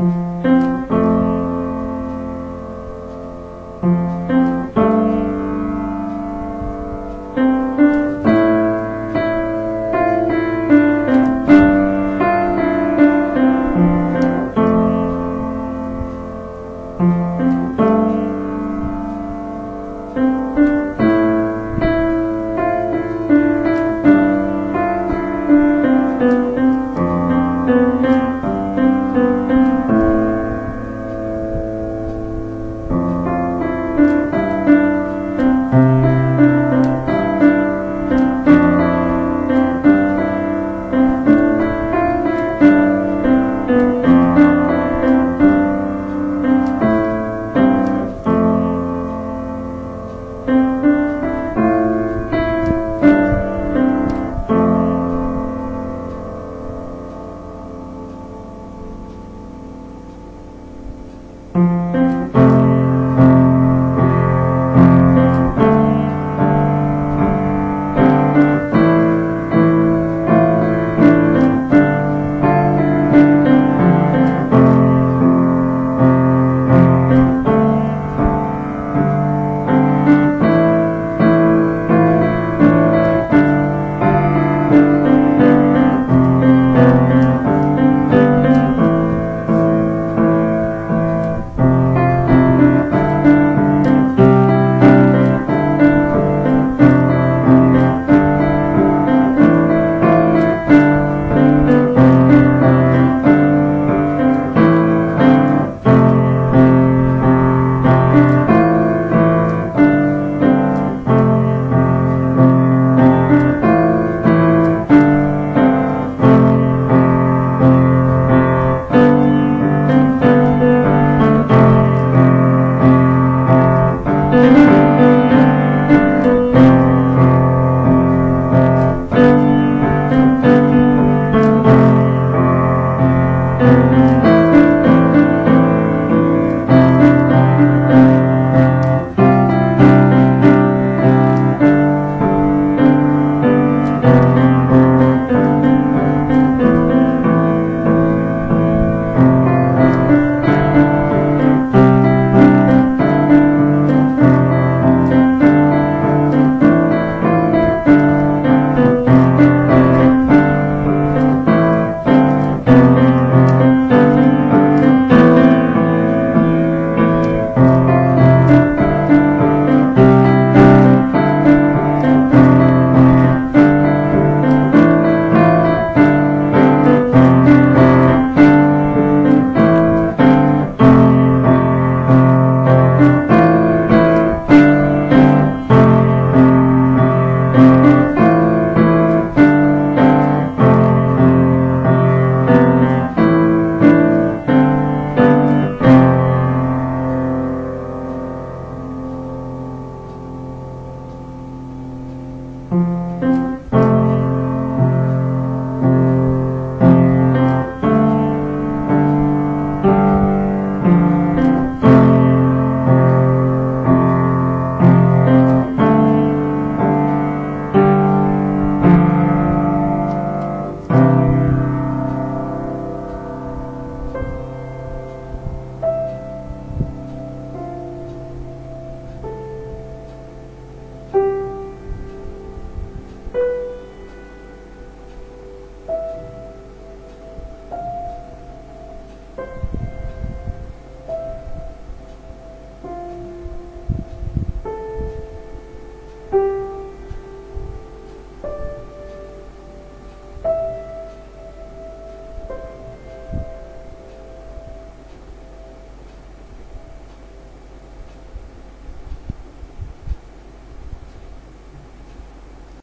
Mm-hmm. Mm-hmm.